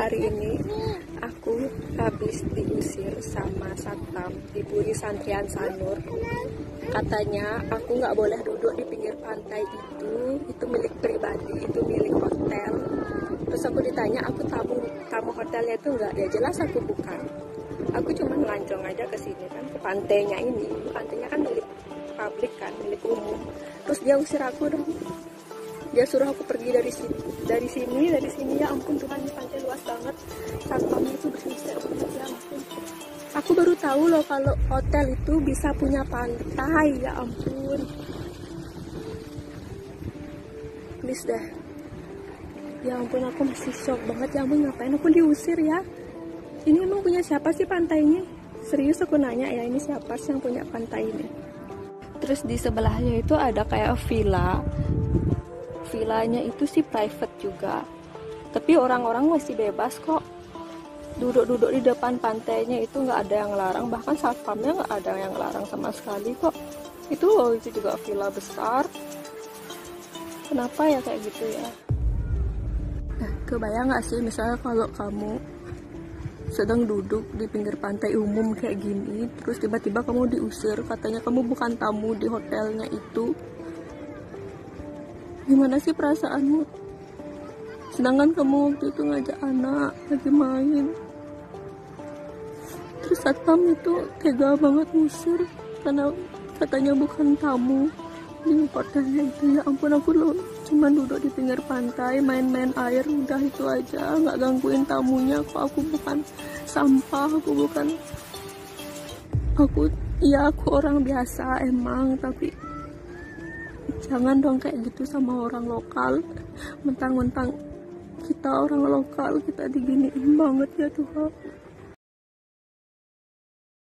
hari ini aku habis diusir sama satpam di Puri Santrian Sanur. Katanya aku nggak boleh duduk di pinggir pantai itu. Itu milik pribadi itu milik hotel. Terus aku ditanya aku tamu tamu hotelnya itu enggak ya jelas aku bukan. Aku cuma ngelancong aja ke sini kan ke pantainya ini. Pantainya kan milik publik kan milik umum. Terus dia usir aku dong. Dia suruh aku pergi dari sini dari sini dari sini. Ya ampun Tuhan aku baru tahu loh kalau hotel itu bisa punya pantai ya ampun. Please deh. Ya ampun aku masih shock banget ya ampun ngapain aku diusir ya? Ini emang punya siapa sih pantainya? Serius aku nanya ya ini siapa sih yang punya pantai ini? Terus di sebelahnya itu ada kayak villa. Villanya itu sih private juga. Tapi orang-orang masih bebas kok duduk-duduk di depan pantainya itu nggak ada yang larang bahkan satpamnya nggak ada yang larang sama sekali kok. Itu oh itu juga villa besar. Kenapa ya kayak gitu ya? Nah kebayang nggak sih misalnya kalau kamu sedang duduk di pinggir pantai umum kayak gini terus tiba-tiba kamu diusir katanya kamu bukan tamu di hotelnya itu. Gimana sih perasaanmu sedangkan kamu waktu itu ngajak anak lagi main. Terus satpam itu tega banget ngusir karena katanya bukan tamu. Di hotelnya itu ya ampun aku lo cuma duduk di pinggir pantai main-main air udah itu aja. Nggak gangguin tamunya kok aku bukan sampah aku bukan aku ya aku orang biasa emang tapi jangan dong kayak gitu sama orang lokal. Mentang-mentang kita orang lokal kita diginiin banget ya Tuhan